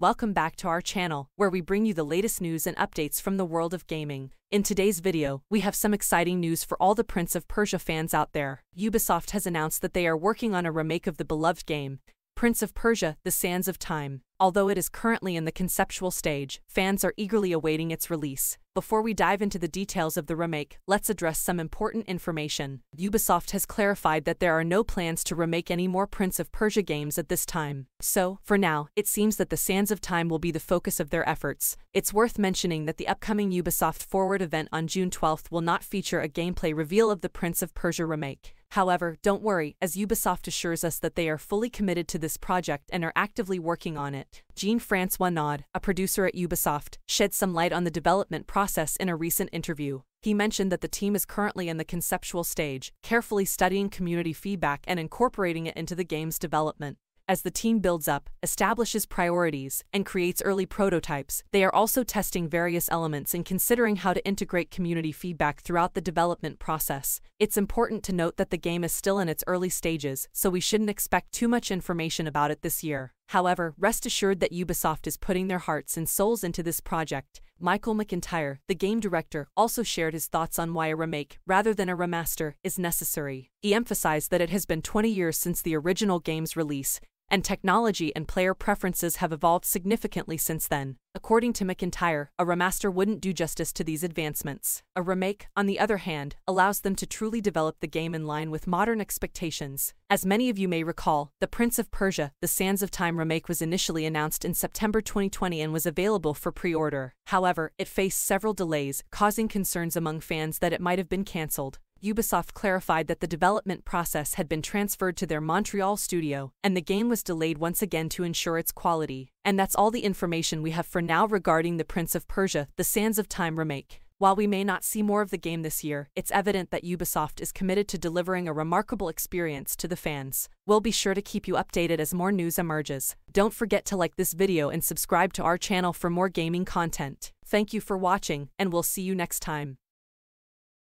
Welcome back to our channel, where we bring you the latest news and updates from the world of gaming. In today's video, we have some exciting news for all the Prince of Persia fans out there. Ubisoft has announced that they are working on a remake of the beloved game, Prince of Persia, The Sands of Time. Although it is currently in the conceptual stage, fans are eagerly awaiting its release. Before we dive into the details of the remake, let's address some important information. Ubisoft has clarified that there are no plans to remake any more Prince of Persia games at this time. So, for now, it seems that the Sands of Time will be the focus of their efforts. It's worth mentioning that the upcoming Ubisoft Forward event on June 12th will not feature a gameplay reveal of the Prince of Persia remake. However, don't worry, as Ubisoft assures us that they are fully committed to this project and are actively working on it. Jean-Francois Naud, a producer at Ubisoft, shed some light on the development process in a recent interview. He mentioned that the team is currently in the conceptual stage, carefully studying community feedback and incorporating it into the game's development. As the team builds up, establishes priorities, and creates early prototypes, they are also testing various elements and considering how to integrate community feedback throughout the development process. It's important to note that the game is still in its early stages, so we shouldn't expect too much information about it this year. However, rest assured that Ubisoft is putting their hearts and souls into this project. Michael McIntyre, the game director, also shared his thoughts on why a remake, rather than a remaster, is necessary. He emphasized that it has been 20 years since the original game's release, and technology and player preferences have evolved significantly since then. According to McIntyre, a remaster wouldn't do justice to these advancements. A remake, on the other hand, allows them to truly develop the game in line with modern expectations. As many of you may recall, The Prince of Persia, The Sands of Time remake was initially announced in September 2020 and was available for pre-order. However, it faced several delays, causing concerns among fans that it might have been cancelled. Ubisoft clarified that the development process had been transferred to their Montreal studio, and the game was delayed once again to ensure its quality. And that's all the information we have for now regarding The Prince of Persia, The Sands of Time remake. While we may not see more of the game this year, it's evident that Ubisoft is committed to delivering a remarkable experience to the fans. We'll be sure to keep you updated as more news emerges. Don't forget to like this video and subscribe to our channel for more gaming content. Thank you for watching, and we'll see you next time.